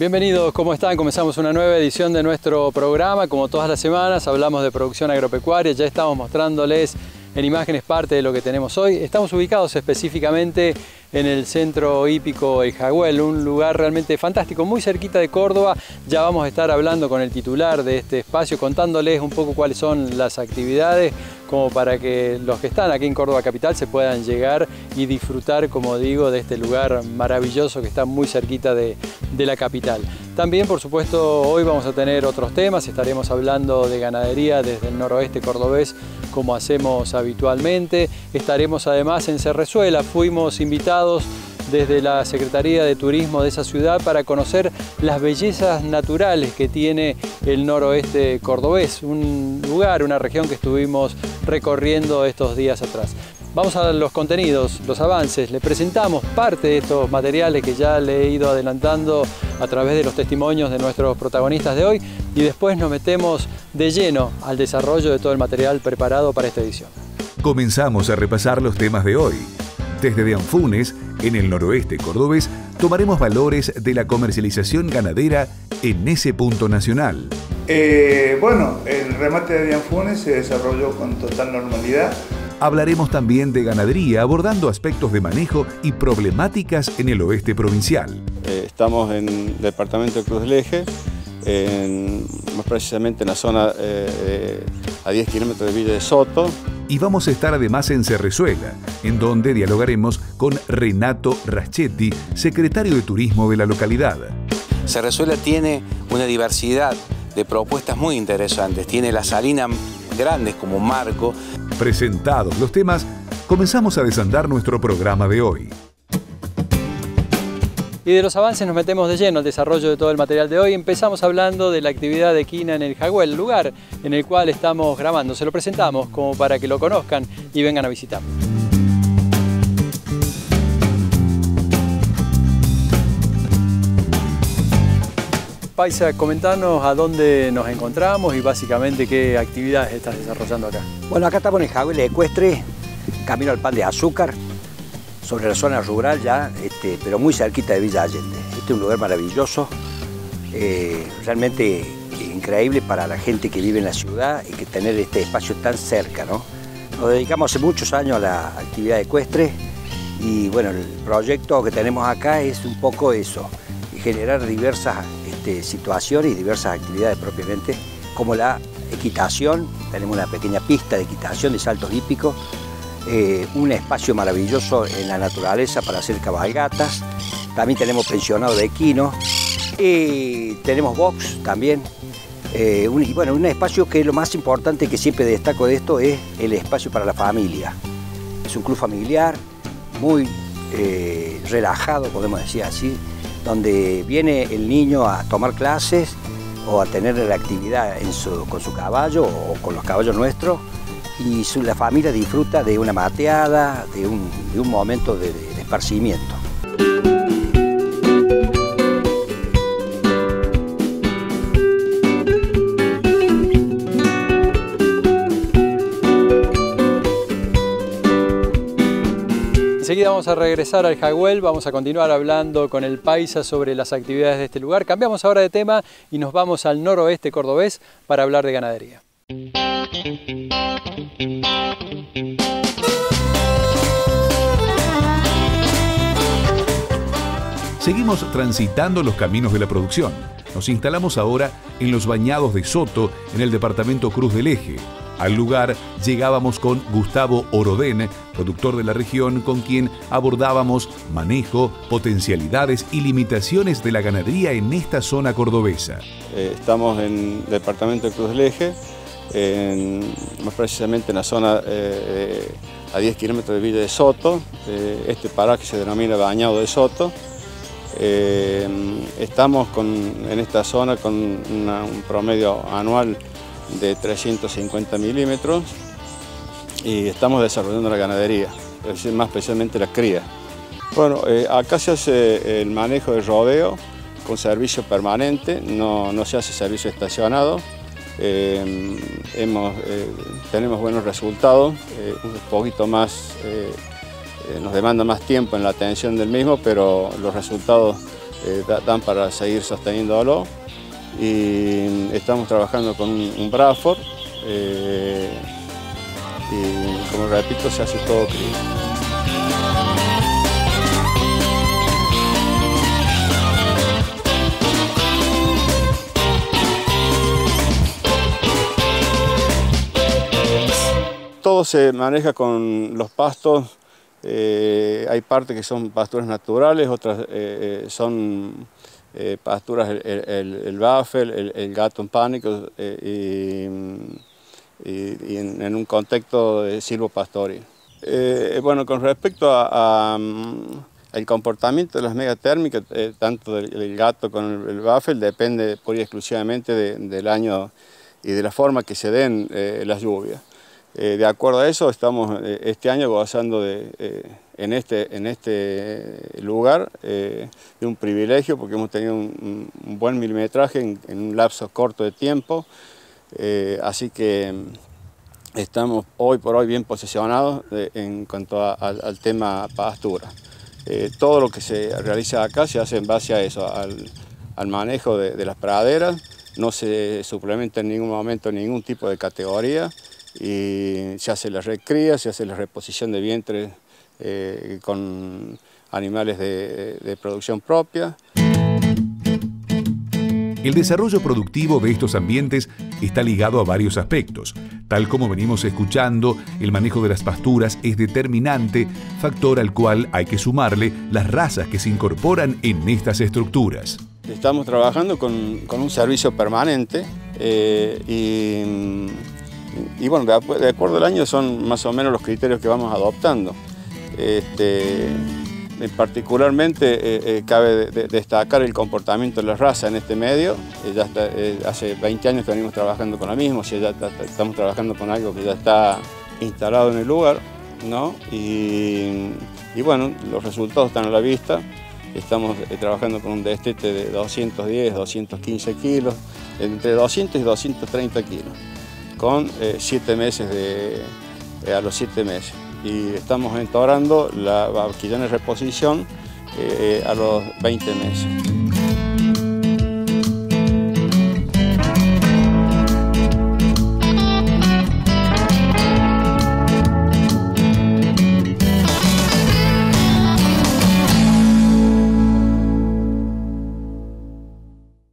Bienvenidos, ¿cómo están? Comenzamos una nueva edición de nuestro programa. Como todas las semanas hablamos de producción agropecuaria, ya estamos mostrándoles en imágenes parte de lo que tenemos hoy. Estamos ubicados específicamente en el centro hípico El Jagüel, un lugar realmente fantástico, muy cerquita de Córdoba. Ya vamos a estar hablando con el titular de este espacio, contándoles un poco cuáles son las actividades, como para que los que están aquí en Córdoba Capital se puedan llegar y disfrutar, como digo, de este lugar maravilloso que está muy cerquita de, de la capital. También, por supuesto, hoy vamos a tener otros temas, estaremos hablando de ganadería desde el noroeste cordobés, como hacemos habitualmente. Estaremos además en Cerrezuela, fuimos invitados desde la Secretaría de Turismo de esa ciudad para conocer las bellezas naturales que tiene el noroeste cordobés, un lugar, una región que estuvimos recorriendo estos días atrás. Vamos a los contenidos, los avances. Le presentamos parte de estos materiales que ya le he ido adelantando a través de los testimonios de nuestros protagonistas de hoy y después nos metemos de lleno al desarrollo de todo el material preparado para esta edición. Comenzamos a repasar los temas de hoy. Desde Deanfunes, en el noroeste cordobés, tomaremos valores de la comercialización ganadera en ese punto nacional. Eh, bueno, el remate de Dianfunes se desarrolló con total normalidad. Hablaremos también de ganadería abordando aspectos de manejo y problemáticas en el oeste provincial. Eh, estamos en el departamento de Cruz del Eje, más precisamente en la zona eh, a 10 kilómetros de Villa de Soto. Y vamos a estar además en Cerrezuela, en donde dialogaremos con Renato Raschetti, secretario de Turismo de la localidad. Cerrezuela tiene una diversidad de propuestas muy interesantes. Tiene las salinas grandes como marco. Presentados los temas, comenzamos a desandar nuestro programa de hoy. Y de los avances nos metemos de lleno al desarrollo de todo el material de hoy. Empezamos hablando de la actividad de Quina en el Jagüel, lugar en el cual estamos grabando. Se lo presentamos como para que lo conozcan y vengan a visitar. Paisa, comentanos a dónde nos encontramos y básicamente qué actividades estás desarrollando acá. Bueno, acá estamos en el Ecuestre, camino al pan de azúcar, sobre la zona rural ya, este, pero muy cerquita de Villa Allende. Este es un lugar maravilloso, eh, realmente increíble para la gente que vive en la ciudad y que tener este espacio tan cerca. ¿no? Nos dedicamos hace muchos años a la actividad ecuestre y bueno, el proyecto que tenemos acá es un poco eso, generar diversas situaciones y diversas actividades propiamente, como la equitación, tenemos una pequeña pista de equitación de saltos hípicos, eh, un espacio maravilloso en la naturaleza para hacer cabalgatas, también tenemos pensionado de equino, y tenemos box también, eh, y bueno, un espacio que lo más importante que siempre destaco de esto es el espacio para la familia. Es un club familiar muy eh, relajado, podemos decir así, donde viene el niño a tomar clases o a tener la actividad con su caballo o con los caballos nuestros y la familia disfruta de una mateada, de un, momento de esparcimiento. Enseguida vamos a regresar al Jagüel, vamos a continuar hablando con el Paisa sobre las actividades de este lugar. Cambiamos ahora de tema y nos vamos al noroeste cordobés para hablar de ganadería. Seguimos transitando los caminos de la producción. Nos instalamos ahora en los bañados de Soto, en el departamento Cruz del Eje. Al lugar llegábamos con Gustavo Orodén, productor de la región, con quien abordábamos manejo, potencialidades y limitaciones de la ganadería en esta zona cordobesa. Eh, estamos en el departamento de Cruz del Eje, más precisamente en la zona eh, a 10 kilómetros de Villa de Soto. Eh, este paraje se denomina Bañado de Soto. estamos en esta zona con un promedio anual de 350 milímetros y estamos desarrollando la ganadería, más especialmente la cría. Bueno, eh, acá se hace el manejo de rodeo con servicio permanente, no, se hace servicio estacionado. Eh, hemos, eh, tenemos buenos resultados, un poquito más, nos demanda más tiempo en la atención del mismo, pero los resultados dan para seguir sosteniéndolo. Y estamos trabajando con un, un Bradford y como repito se hace todo crío. Todo se maneja con los pastos, eh, hay partes que son pasturas naturales, otras eh, eh, pasturas, el, el, el buffel, el, gato en pánico y, en, un contexto de silvopastoril. bueno, con respecto a, el comportamiento de las megatérmicas, tanto del, gato con el, buffel, depende pura y exclusivamente del año y de la forma que se den las lluvias. Eh, de acuerdo a eso, estamos eh, este año gozando de, eh, en, este, en este lugar de un privilegio porque hemos tenido un, buen milimetraje en, un lapso corto de tiempo, así que mm, estamos hoy por hoy bien posicionados en cuanto al tema pastura. todo lo que se realiza acá se hace en base a eso, al, manejo de, de las praderas, no se suplementa en ningún momento ningún tipo de categoría, y se hace la recría, se hace la reposición de vientre eh, con animales de, producción propia. El desarrollo productivo de estos ambientes está ligado a varios aspectos. Tal como venimos escuchando, el manejo de las pasturas es determinante, factor al cual hay que sumarle las razas que se incorporan en estas estructuras. Estamos trabajando con, un servicio permanente eh, y y bueno, de, acuerdo al año son más o menos los criterios que vamos adoptando. Este, particularmente eh, eh, cabe destacar el comportamiento de la raza en este medio. Eh, ya hace 20 años que venimos trabajando con la misma, o ya estamos trabajando con algo que ya está instalado en el lugar. ¿no? Y, y bueno, los resultados están a la vista. Estamos trabajando con un destete de 210, 215 kilos, entre 200 y 230 kilos con eh, siete meses de, eh, a los siete meses. Y estamos entorando la vaquillona en reposición eh, a los 20 meses.